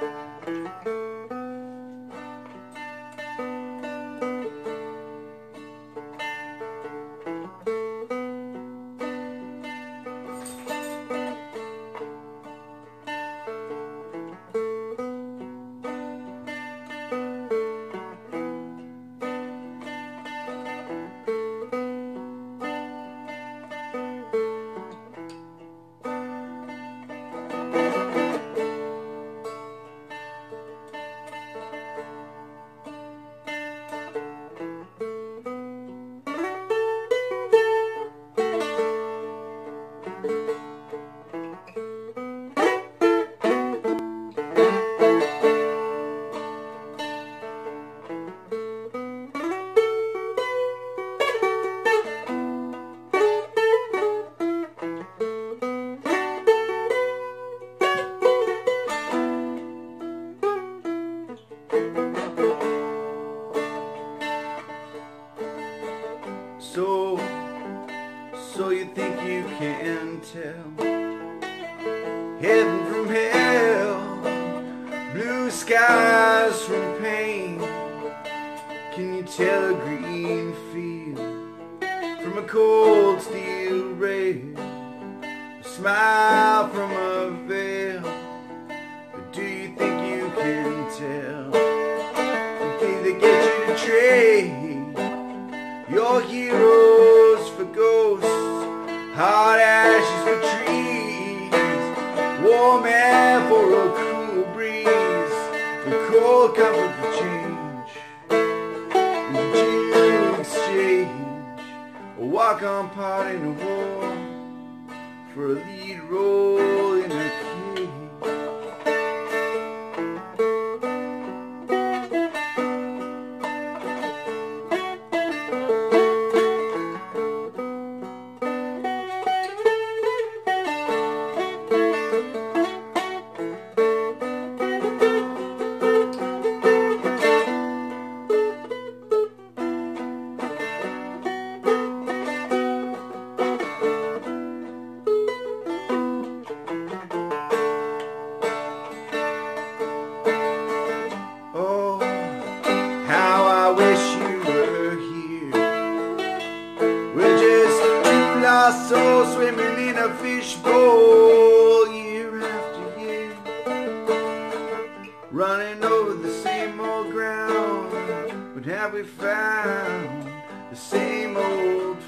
Música go. So you think you can tell heaven from hell, blue skies from pain. Can you tell a green field from a cold steel rail? A smile from a veil. But do you think you can tell? The things that get you to trade your heroes for ghosts, hot ashes for trees, warm air for a cool breeze, a cold comfort for change, and exchange, a walk on part in a war for a lead role in a cage. Lost souls swimming in a fishbowl year after year. Running over the same old ground. But have we found the same old